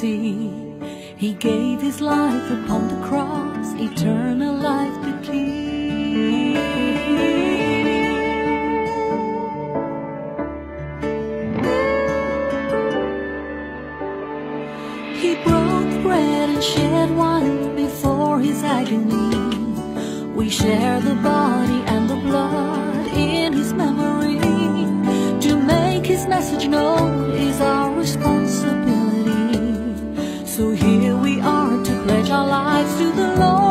see. He gave his life upon the cross, eternal life to keep. He broke bread and shed wine before his agony. We share the body and the blood in his memory to make his message known here we are to pledge our lives to the Lord.